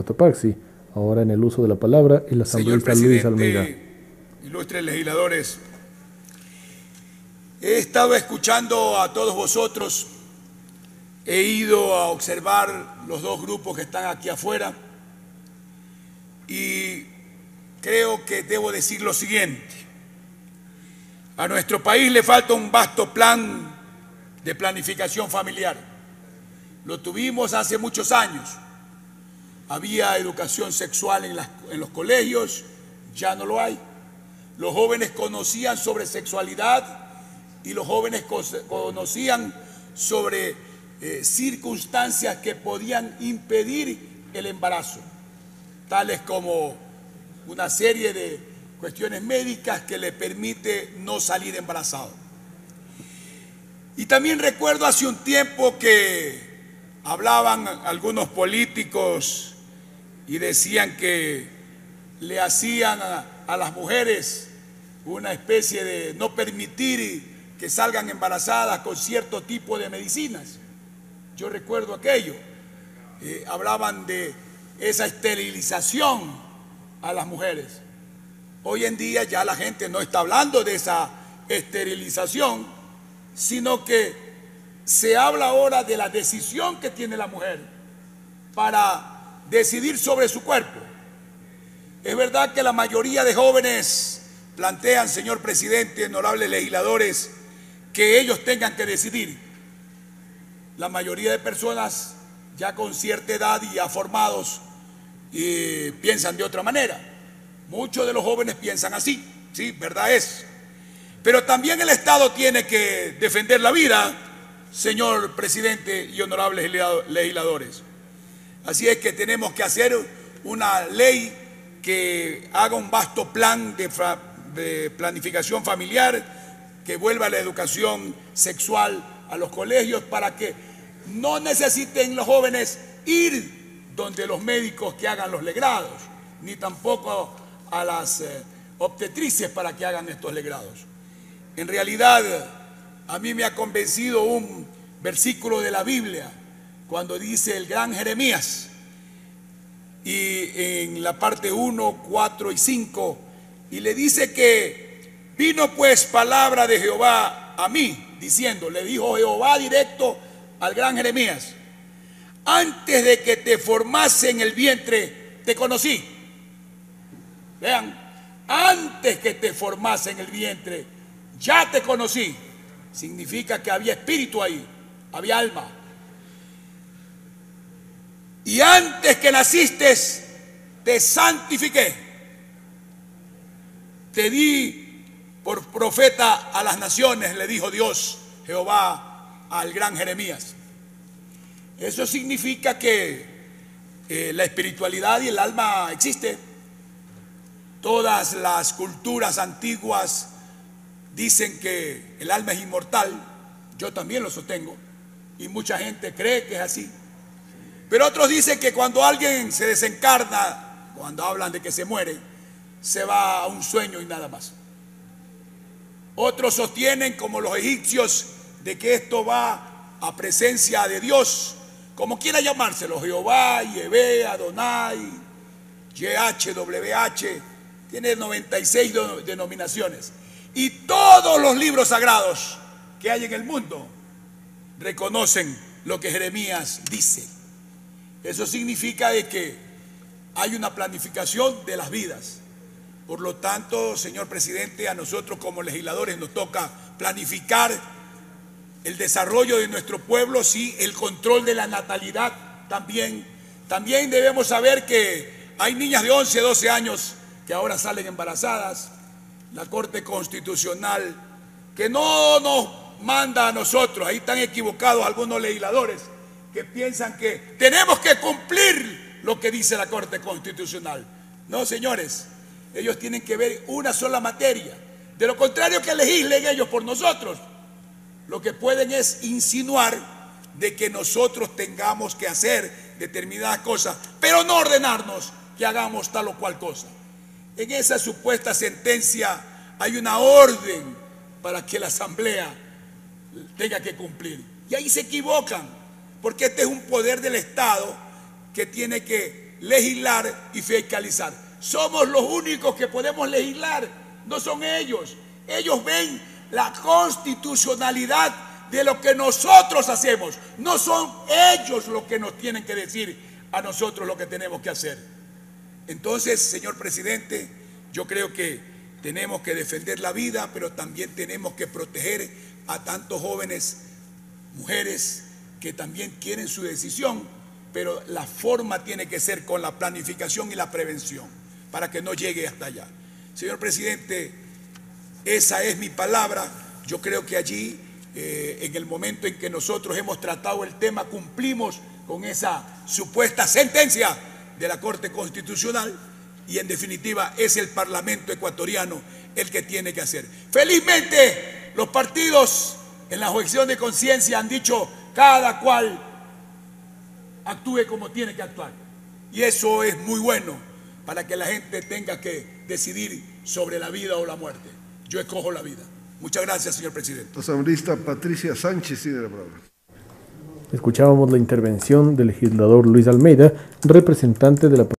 Cotopaxi. Ahora en el uso de la palabra, el asambleísta Luis Almeida. Ilustres legisladores, he estado escuchando a todos vosotros, he ido a observar los dos grupos que están aquí afuera y creo que debo decir lo siguiente. A nuestro país le falta un vasto plan de planificación familiar. Lo tuvimos hace muchos años había educación sexual en, los colegios, ya no lo hay. Los jóvenes conocían sobre sexualidad y los jóvenes conocían sobre eh, circunstancias que podían impedir el embarazo, tales como una serie de cuestiones médicas que le permite no salir embarazado. Y también recuerdo hace un tiempo que hablaban algunos políticos y decían que le hacían a, las mujeres una especie de no permitir que salgan embarazadas con cierto tipo de medicinas. Yo recuerdo aquello. Eh, hablaban de esa esterilización a las mujeres. Hoy en día ya la gente no está hablando de esa esterilización, sino que se habla ahora de la decisión que tiene la mujer para decidir sobre su cuerpo. Es verdad que la mayoría de jóvenes plantean, señor presidente, honorables legisladores, que ellos tengan que decidir. La mayoría de personas ya con cierta edad y ya formados y piensan de otra manera. Muchos de los jóvenes piensan así, sí, verdad es. Pero también el Estado tiene que defender la vida, señor presidente y honorables legisladores. Así es que tenemos que hacer una ley que haga un vasto plan de, planificación familiar, que vuelva la educación sexual a los colegios para que no necesiten los jóvenes ir donde los médicos que hagan los legrados, ni tampoco a las eh, obstetrices para que hagan estos legrados. En realidad, a mí me ha convencido un versículo de la Biblia cuando dice el gran Jeremías, y en la parte 1, 4 y 5, y le dice que vino pues palabra de Jehová a mí, diciendo, le dijo Jehová directo al gran Jeremías, antes de que te formase en el vientre, te conocí. Vean, antes que te formase en el vientre, ya te conocí. Significa que había espíritu ahí, había alma. Y antes que naciste, te santifiqué. Te di por profeta a las naciones, le dijo Dios, Jehová, al gran Jeremías. Eso significa que eh, la espiritualidad y el alma existe. Todas las culturas antiguas dicen que el alma es inmortal. Yo también lo sostengo. Y mucha gente cree que es así. Pero otros dicen que cuando alguien se desencarna, cuando hablan de que se muere, se va a un sueño y nada más. Otros sostienen, como los egipcios, de que esto va a presencia de Dios, como quiera llamárselo, Jehová, Yehvé, Adonai, YHWH, tiene 96 denominaciones. Y todos los libros sagrados que hay en el mundo reconocen lo que Jeremías dice. Eso significa de que hay una planificación de las vidas. Por lo tanto, señor presidente, a nosotros como legisladores nos toca planificar el desarrollo de nuestro pueblo, sí, el control de la natalidad también. También debemos saber que hay niñas de 11, 12 años que ahora salen embarazadas. La Corte Constitucional, que no nos manda a nosotros, ahí están equivocados algunos legisladores, que piensan que tenemos que cumplir lo que dice la Corte Constitucional. No, señores, ellos tienen que ver una sola materia. De lo contrario que legislen ellos por nosotros, lo que pueden es insinuar de que nosotros tengamos que hacer determinadas cosas, pero no ordenarnos que hagamos tal o cual cosa. En esa supuesta sentencia hay una orden para que la Asamblea tenga que cumplir. Y ahí se equivocan porque este es un poder del Estado que tiene que legislar y fiscalizar. Somos los únicos que podemos legislar, no son ellos. Ellos ven la constitucionalidad de lo que nosotros hacemos. No son ellos los que nos tienen que decir a nosotros lo que tenemos que hacer. Entonces, señor presidente, yo creo que tenemos que defender la vida, pero también tenemos que proteger a tantos jóvenes, mujeres que también quieren su decisión, pero la forma tiene que ser con la planificación y la prevención para que no llegue hasta allá. Señor presidente, esa es mi palabra. Yo creo que allí, eh, en el momento en que nosotros hemos tratado el tema, cumplimos con esa supuesta sentencia de la Corte Constitucional y en definitiva es el Parlamento ecuatoriano el que tiene que hacer. Felizmente los partidos en la objeción de conciencia han dicho cada cual actúe como tiene que actuar. Y eso es muy bueno para que la gente tenga que decidir sobre la vida o la muerte. Yo escojo la vida. Muchas gracias, señor presidente. Asambleísta Patricia Sánchez tiene la palabra. Escuchábamos la intervención del legislador Luis Almeida, representante de la